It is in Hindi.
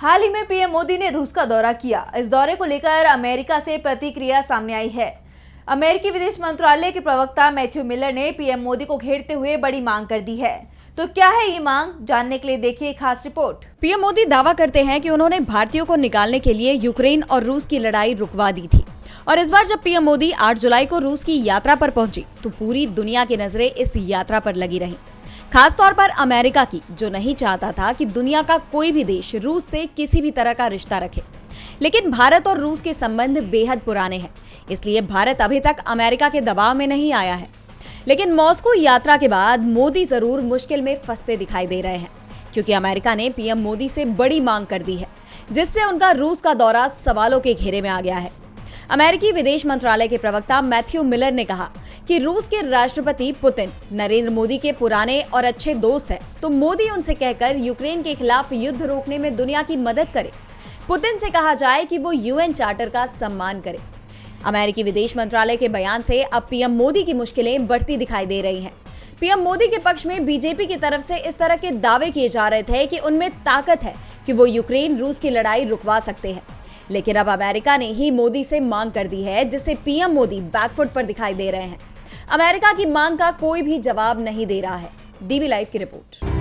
हाल ही में पीएम मोदी ने रूस का दौरा किया। इस दौरे को लेकर अमेरिका से प्रतिक्रिया सामने आई है। अमेरिकी विदेश मंत्रालय के प्रवक्ता मैथ्यू मिलर ने पीएम मोदी को घेरते हुए बड़ी मांग कर दी है। तो क्या है ये मांग? जानने के लिए देखिए खास रिपोर्ट। पीएम मोदी दावा करते हैं कि उन्होंने भारतीयों को निकालने के लिए यूक्रेन और रूस की लड़ाई रुकवा दी थी। और इस बार जब पीएम मोदी 8 जुलाई को रूस की यात्रा पर पहुँची तो पूरी दुनिया की नज़रें इस यात्रा पर लगी रहीं। खास तौर पर अमेरिका की, जो नहीं चाहता था कि दुनिया का कोई भी देश रूस से किसी भी तरह का रिश्ता रखे। लेकिन भारत और रूस के संबंध बेहद पुराने हैं, इसलिए भारत अभी तक अमेरिका के दबाव में नहीं आया है। लेकिन मॉस्को यात्रा के बाद मोदी ज़रूर मुश्किल में फंसते दिखाई दे रहे हैं, क्योंकि अमेरिका ने पीएम मोदी से बड़ी मांग कर दी है, जिससे उनका रूस का दौरा सवालों के घेरे में आ गया है। अमेरिकी विदेश मंत्रालय के प्रवक्ता मैथ्यू मिलर ने कहा कि रूस के राष्ट्रपति पुतिन, नरेंद्र मोदी के पुराने और अच्छे दोस्त हैं। तो मोदी उनसे कहकर यूक्रेन के खिलाफ युद्ध रोकने में दुनिया की मदद करे। पुतिन से कहा जाए कि वो यूएन चार्टर का सम्मान करे। अमेरिकी विदेश मंत्रालय के बयान से अब पीएम मोदी की मुश्किलें बढ़ती दिखाई दे रही हैं। पीएम मोदी के पक्ष में बीजेपी की तरफ़ से इस तरह के दावे किए जा रहे थे कि उनमें ताकत है कि वो यूक्रेन रूस की लड़ाई रुकवा सकते हैं। लेकिन अब अमेरिका ने ही मोदी से मांग कर दी है, जिससे पीएम मोदी बैकफुट पर दिखाई दे रहे हैं। अमेरिका की मांग का कोई भी जवाब नहीं दे रहा है। डीबी लाइव की रिपोर्ट।